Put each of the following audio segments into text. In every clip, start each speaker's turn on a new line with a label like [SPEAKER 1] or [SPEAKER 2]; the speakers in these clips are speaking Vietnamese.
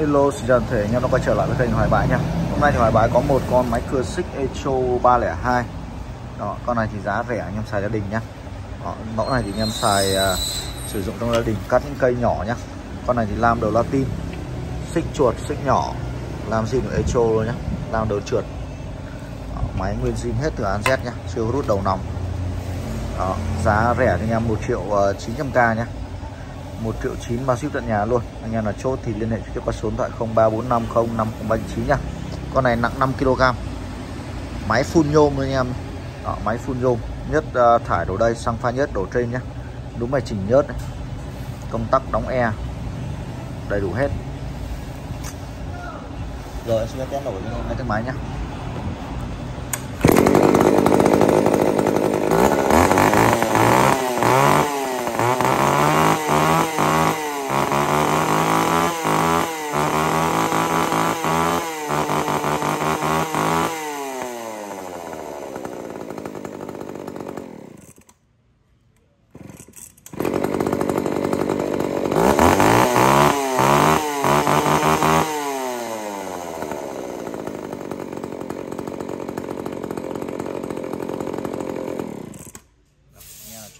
[SPEAKER 1] Hello, xin chào thể anh em đã quay trở lại với kênh Hoài Bãi nha. Hôm nay thì Hoài Bãi có một con máy cưa xích Echo 302 Đó, con này thì giá rẻ anh em xài gia đình nhá Đó, Mẫu này thì anh em xài uh, sử dụng trong gia đình cắt những cây nhỏ nhá. Con này thì làm đầu latin Xích chuột, xích nhỏ Làm zin của Echo luôn nhá Làm đầu trượt. Đó, Máy nguyên zin hết từ ANZ nhá Chưa rút đầu nòng. Đó, Giá rẻ thì anh em 1 triệu à, uh, 900k nhá. 1 triệu 9 bao ship tận nhà luôn. Anh em là chốt thì liên hệ trực tiếp qua số điện thoại 03450509 nha con này nặng 5 kg. Máy phun nhôm anh em. Đó, máy phun nhôm. Nhất uh, thải đổ đây xăng pha nhất đổ trên nhá. Đúng bài chỉnh nhớt này. công tắc đóng e. Đầy đủ hết. Rồi em xin test nổi ngay cái máy nhá.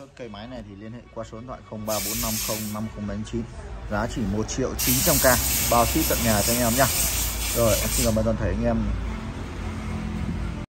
[SPEAKER 1] Chốt cây máy này thì liên hệ qua số điện thoại 03450509 giá chỉ 1 triệu 900k bao ship tận nhà cho anh em nhá. Rồi, em xin cảm ơn toàn thể anh em.